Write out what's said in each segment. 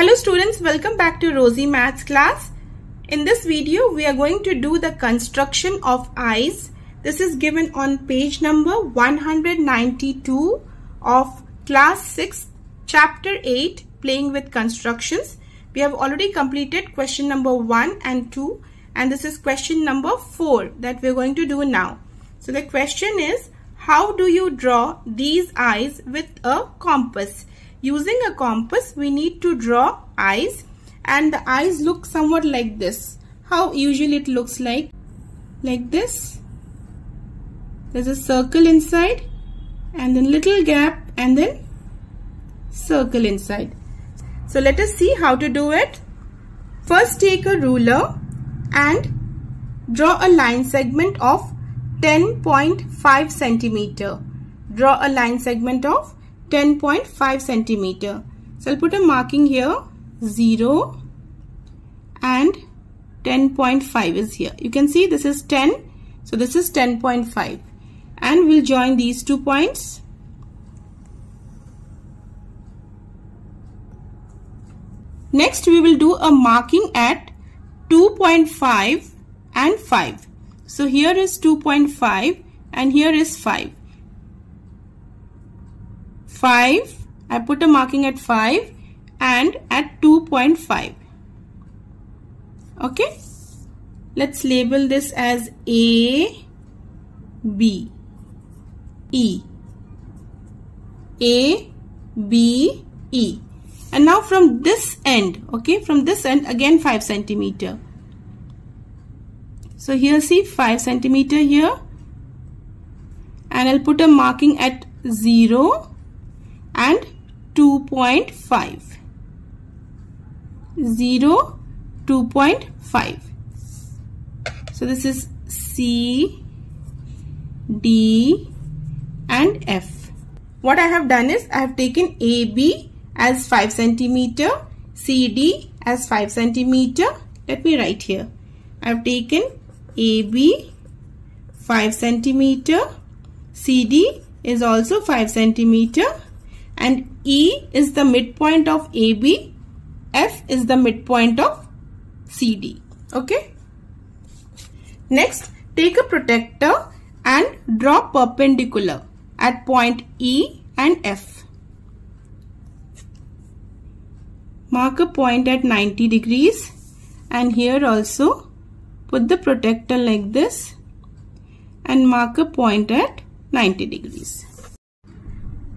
Hello students, welcome back to Rosey Maths class. In this video, we are going to do the construction of eyes. This is given on page number 192 of class 6, chapter 8, playing with constructions. We have already completed question number 1 and 2 and this is question number 4 that we are going to do now. So the question is, how do you draw these eyes with a compass? Using a compass, we need to draw eyes and the eyes look somewhat like this. How usually it looks like? Like this. There's a circle inside and then little gap and then circle inside. So let us see how to do it. First take a ruler and draw a line segment of 10.5 centimeter. Draw a line segment of 10.5 centimeter. So I'll put a marking here 0 and 10.5 is here. You can see this is 10. So this is 10.5 and we'll join these two points. Next we will do a marking at 2.5 and 5. So here is 2.5 and here is 5. 5 I put a marking at 5 and at 2.5 okay? Let's label this as A B. E. A B E. And now from this end okay? From this end again 5 centimeter. So here see 5 centimeter here. And I'll put a marking at 0 and 2.5 0 2.5 so this is C D and F. What I have done is I have taken AB as 5 centimeter CD as 5 centimeter. Let me write here. I have taken AB 5 centimeter CD is also 5 centimeter and E is the midpoint of AB, F is the midpoint of CD. Okay. Next, take a protector and draw perpendicular at point E and F. Mark a point at 90 degrees and here also put the protector like this and mark a point at 90 degrees.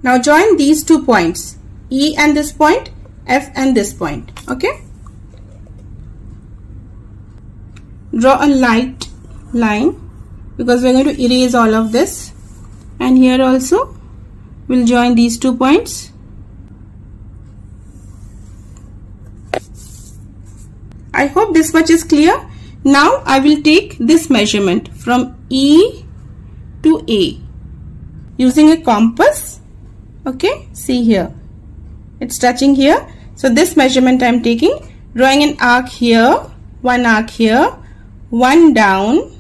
Now join these two points. E and this point F and this point. Okay? Draw a light line because we're going to erase all of this. And here also we'll join these two points. I hope this much is clear. Now I will take this measurement from E to A using a compass okay see here. It's touching here. So this measurement I'm taking drawing an arc here one arc here one down.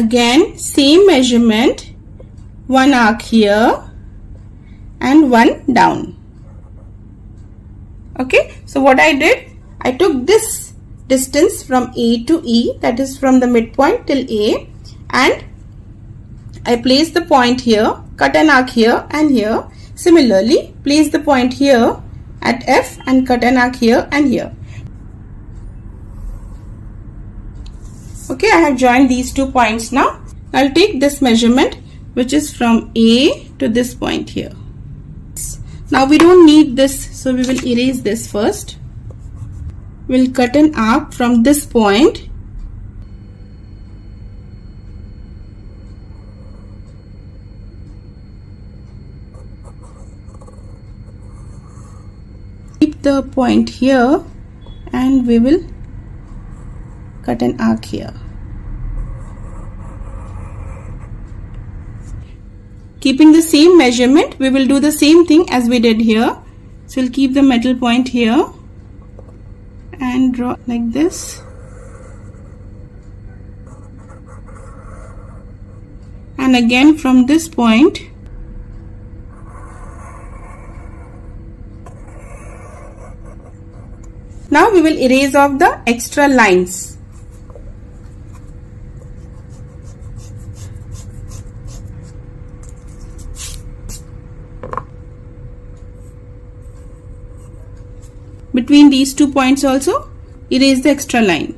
Again same measurement one arc here and one down. Okay so what I did I took this distance from A to E that is from the midpoint till A and I place the point here cut an arc here and here. Similarly, place the point here at F and cut an arc here and here. Okay, I have joined these two points now. I'll take this measurement which is from A to this point here. Now we don't need this so we will erase this first. We'll cut an arc from this point the point here and we will cut an arc here. Keeping the same measurement we will do the same thing as we did here. So we'll keep the metal point here and draw like this. And again from this point Now we will erase off the extra lines. Between these two points also erase the extra line.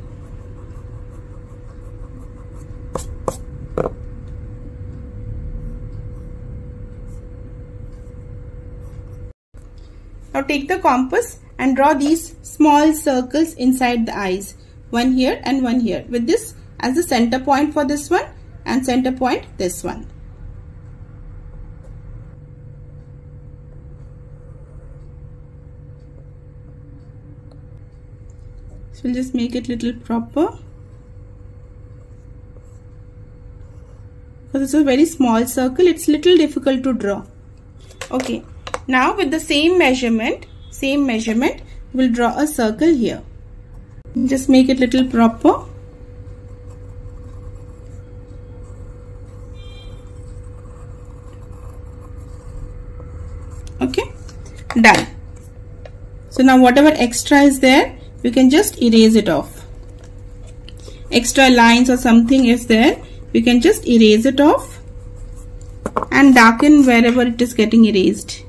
Now take the compass and draw these small circles inside the eyes. One here and one here. With this as the center point for this one and center point this one. So we'll just make it little proper. Because it's a very small circle, it's little difficult to draw. Okay, now with the same measurement, same measurement, we'll draw a circle here. Just make it little proper. Okay, done. So now whatever extra is there, you can just erase it off extra lines or something is there we can just erase it off and darken wherever it is getting erased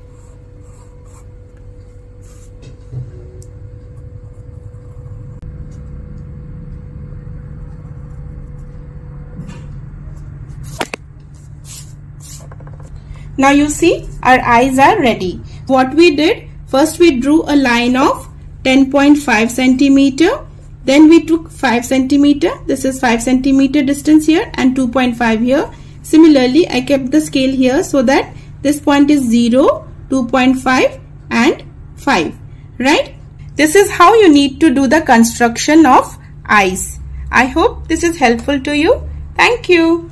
Now you see our eyes are ready. What we did, first we drew a line of 10.5 centimeter then we took 5 centimeter. This is 5 centimeter distance here and 2.5 here. Similarly I kept the scale here so that this point is 0 2.5 and 5 right? This is how you need to do the construction of eyes. I hope this is helpful to you. Thank you